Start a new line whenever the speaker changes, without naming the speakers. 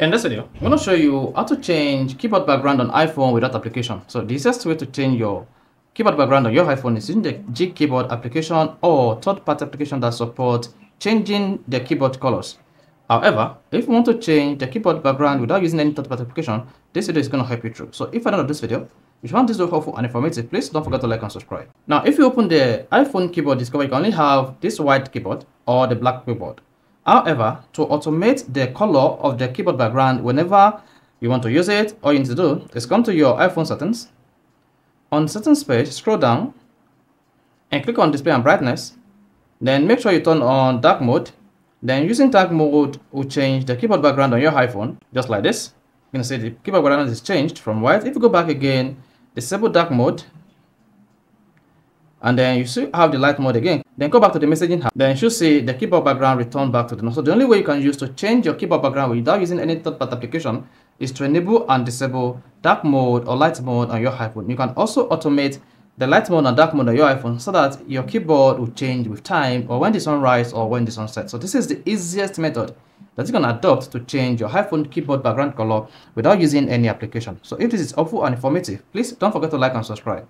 In this video, I'm going to show you how to change keyboard background on iPhone without application. So the easiest way to change your keyboard background on your iPhone is using the G Keyboard application or third-party application that support changing the keyboard colors. However, if you want to change the keyboard background without using any third-party application, this video is going to help you through. So if not of this video, if you found this video helpful and informative, please don't forget to like and subscribe. Now, if you open the iPhone keyboard discover, you can only have this white keyboard or the black keyboard. However, to automate the color of the keyboard background whenever you want to use it, all you need to do is come to your iPhone settings. On settings page, scroll down and click on display and brightness. Then make sure you turn on dark mode. Then using dark mode will change the keyboard background on your iPhone, just like this. You can see the keyboard background is changed from white. If you go back again, disable dark mode, and then you should have the light mode again. Then go back to the messaging app. Then you should see the keyboard background return back to the normal. So the only way you can use to change your keyboard background without using any third-party application is to enable and disable dark mode or light mode on your iPhone. You can also automate the light mode and dark mode on your iPhone so that your keyboard will change with time or when the sun rises or when the sun sets. So this is the easiest method that you can adopt to change your iPhone keyboard background color without using any application. So if this is helpful and informative, please don't forget to like and subscribe.